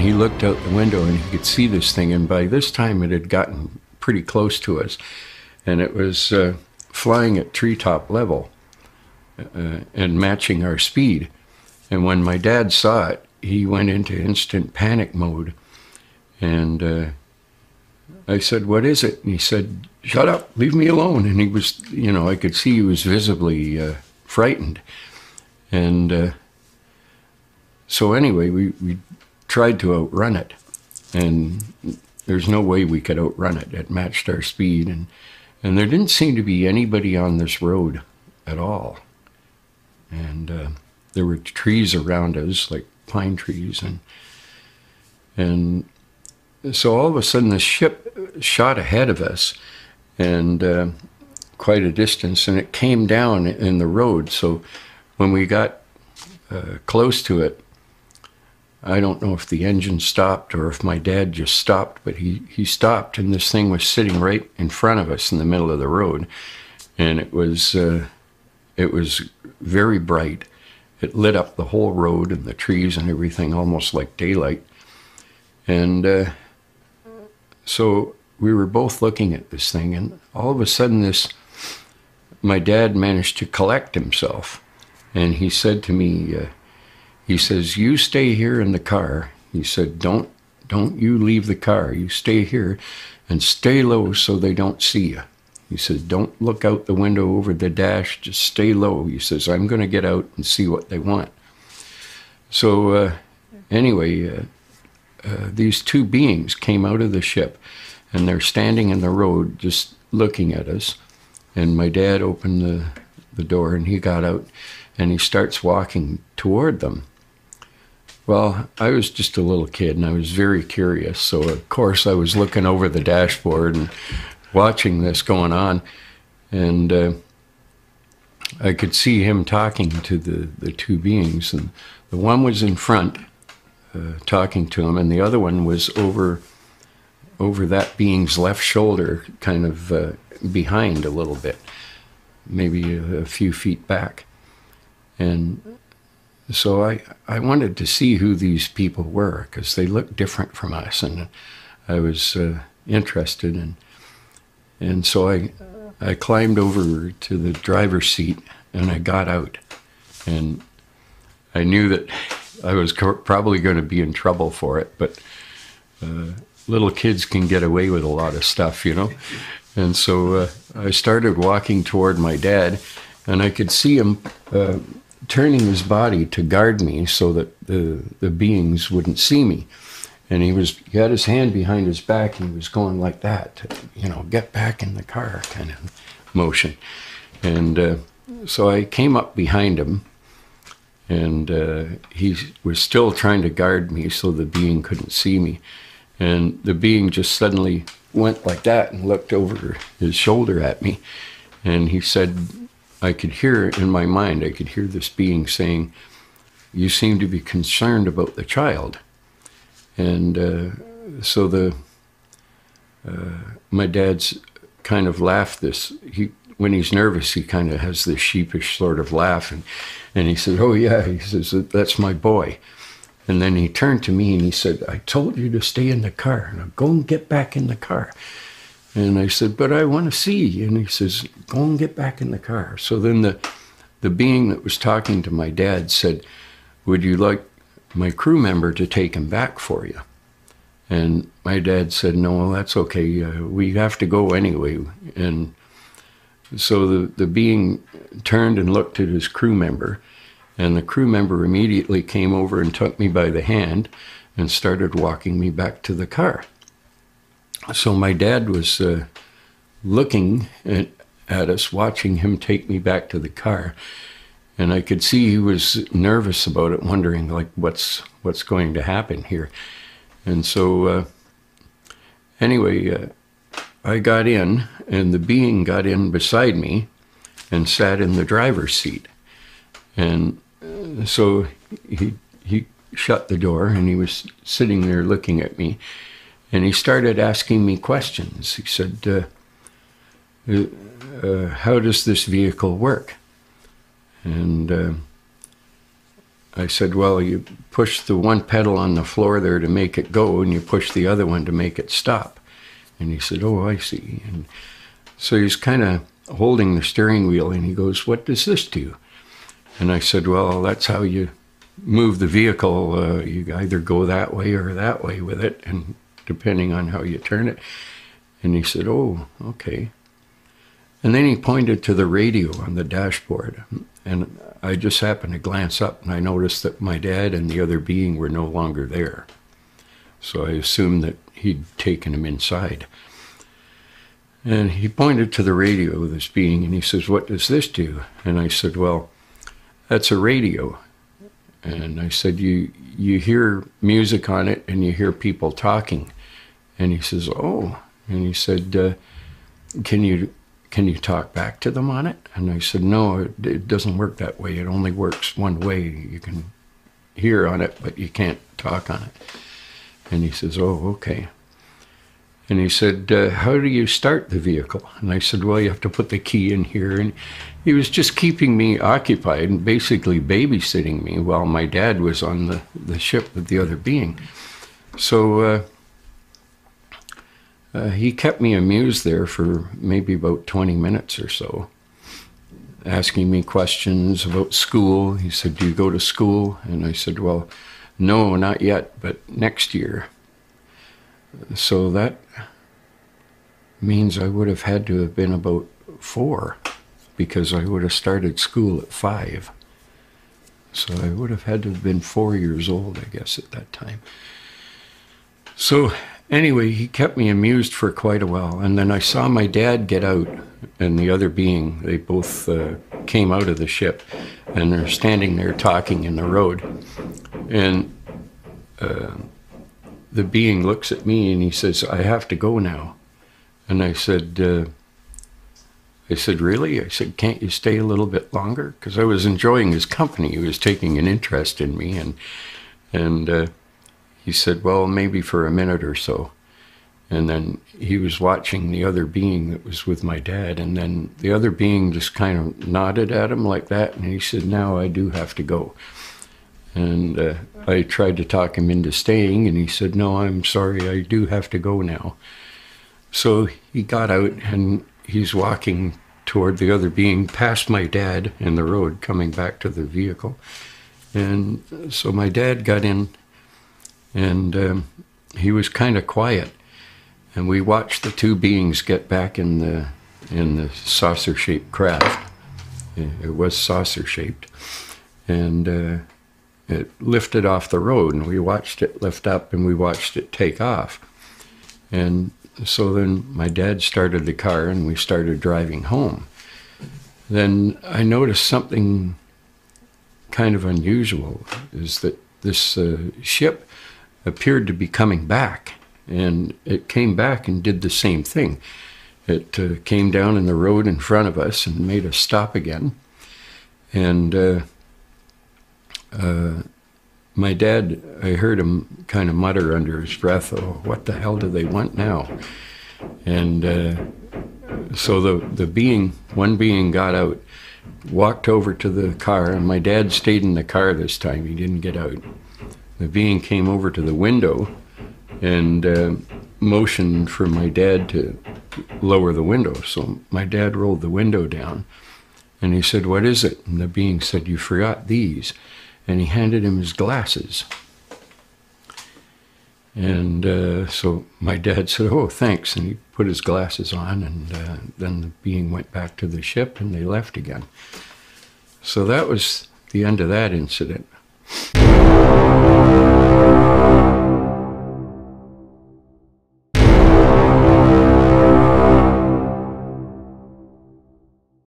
he looked out the window and he could see this thing. And by this time, it had gotten pretty close to us, and it was uh, flying at treetop level uh, and matching our speed. And when my dad saw it, he went into instant panic mode. And uh, I said, What is it? And he said, Shut up, leave me alone. And he was, you know, I could see he was visibly uh, frightened. And uh, so, anyway, we, we tried to outrun it. And there's no way we could outrun it. It matched our speed. And, and there didn't seem to be anybody on this road at all. And uh, there were trees around us, like pine trees. And, and so all of a sudden, the ship shot ahead of us and uh, quite a distance, and it came down in the road. So when we got uh, close to it, I don't know if the engine stopped or if my dad just stopped, but he, he stopped, and this thing was sitting right in front of us in the middle of the road, and it was uh, it was very bright. It lit up the whole road and the trees and everything, almost like daylight. And uh, so we were both looking at this thing, and all of a sudden, this my dad managed to collect himself, and he said to me, uh, he says, "You stay here in the car." He said, "Don't don't you leave the car. You stay here, and stay low so they don't see you." He says, "Don't look out the window over the dash. Just stay low." He says, "I'm going to get out and see what they want." So uh, anyway. Uh, uh, these two beings came out of the ship and they're standing in the road just looking at us. And my dad opened the, the door and he got out and he starts walking toward them. Well, I was just a little kid and I was very curious. So, of course, I was looking over the dashboard and watching this going on. And uh, I could see him talking to the, the two beings. And the one was in front uh, talking to him, and the other one was over over that being's left shoulder, kind of uh, behind a little bit, maybe a, a, few feet back. And so I I wanted to see who these people were because they looked different from us, and I was uh, interested and and so I I climbed over to the driver's seat and I got out, and I knew that I was probably going to be in trouble for it, but uh, little kids can get away with a lot of stuff, you know. And so uh, I started walking toward my dad, and I could see him uh, turning his body to guard me so that the the beings wouldn't see me. And he was he had his hand behind his back, and he was going like that, to, you know, get back in the car kind of motion. And uh, so I came up behind him and uh, he was still trying to guard me so the being couldn't see me. And the being just suddenly went like that and looked over his shoulder at me. And he said, I could hear in my mind, I could hear this being saying, You seem to be concerned about the child. And uh, so the uh, my dad's kind of laughed this. He when he's nervous, he kind of has this sheepish sort of laugh, and and he said, "Oh yeah," he says, "That's my boy." And then he turned to me and he said, "I told you to stay in the car. Now go and get back in the car." And I said, "But I want to see." And he says, "Go and get back in the car." So then the the being that was talking to my dad said, "Would you like my crew member to take him back for you?" And my dad said, "No, that's okay. Uh, we have to go anyway." And so the, the being turned and looked at his crew member, and the crew member immediately came over and took me by the hand and started walking me back to the car. So my dad was uh, looking at, at us, watching him take me back to the car, and I could see he was nervous about it, wondering like what's what's going to happen here. And so, uh, anyway, uh, I got in, and the being got in beside me and sat in the driver's seat. And uh, so he, he shut the door and he was sitting there looking at me. And he started asking me questions. He said, uh, uh, How does this vehicle work? And uh, I said, Well, you push the one pedal on the floor there to make it go, and you push the other one to make it stop. And he said, Oh, I see. And so he's kind of holding the steering wheel, and he goes, What does this do? And I said, Well, that's how you move the vehicle. Uh, you either go that way or that way with it, and depending on how you turn it. And he said, Oh, okay. And then he pointed to the radio on the dashboard. And I just happened to glance up and I noticed that my dad and the other being were no longer there. So I assumed that he'd taken him inside. And he pointed to the radio, this being, and he says, What does this do? And I said, Well, that's a radio. And I said, You you hear music on it and you hear people talking. And he says, Oh. And he said, uh, Can you can you talk back to them on it? And I said, no, it, it, doesn't work that way. It only works one way. You can hear on it, but you can't talk on it. And he says, oh, okay. And he said, uh, how do you start the vehicle? And I said, well, you have to put the key in here. And he was just keeping me occupied and basically babysitting me while my dad was on the, the ship with the other being. So, uh, uh, he kept me amused there for maybe about 20 minutes or so, asking me questions about school. He said, Do you go to school? And I said, Well, no, not yet, but next year. So that means I would have had to have been about four because I would have started school at five. So I would have had to have been four years old, I guess, at that time. So Anyway, he kept me amused for quite a while. And then I saw my dad get out and the other being. They both uh, came out of the ship and they're standing there talking in the road. And uh, the being looks at me and he says, I have to go now. And I said, uh, I said, really? I said, can't you stay a little bit longer? Because I was enjoying his company. He was taking an interest in me. And, and, uh, he said, Well, maybe for a minute or so. And then he was watching the other being that was with my dad. And then the other being just kind of nodded at him like that. And he said, Now I do have to go. And uh, I tried to talk him into staying. And he said, No, I'm sorry. I do have to go now. So he got out and he's walking toward the other being past my dad in the road coming back to the vehicle. And so my dad got in and um, he was kind of quiet. And we watched the two beings get back in the in the saucer-shaped craft. It was saucer-shaped, and uh, it lifted off the road, and we watched it lift up, and we watched it take off. And so then my dad started the car, and we started driving home. Then I noticed something kind of unusual is that this uh, ship appeared to be coming back. And it came back and did the same thing. It uh, came down in the road in front of us and made us stop again. And uh, uh, my dad, I heard him kind of mutter under his breath, Oh, what the hell do they want now? And uh, so the, the being, one being got out, walked over to the car, and my dad stayed in the car this time. He didn't get out the being came over to the window and uh, motioned for my dad to lower the window. So my dad rolled the window down and he said, What is it? And the being said, You forgot these. And he handed him his glasses. And uh, so my dad said, Oh, thanks. And he put his glasses on. And uh, then the being went back to the ship and they left again. So that was the end of that incident.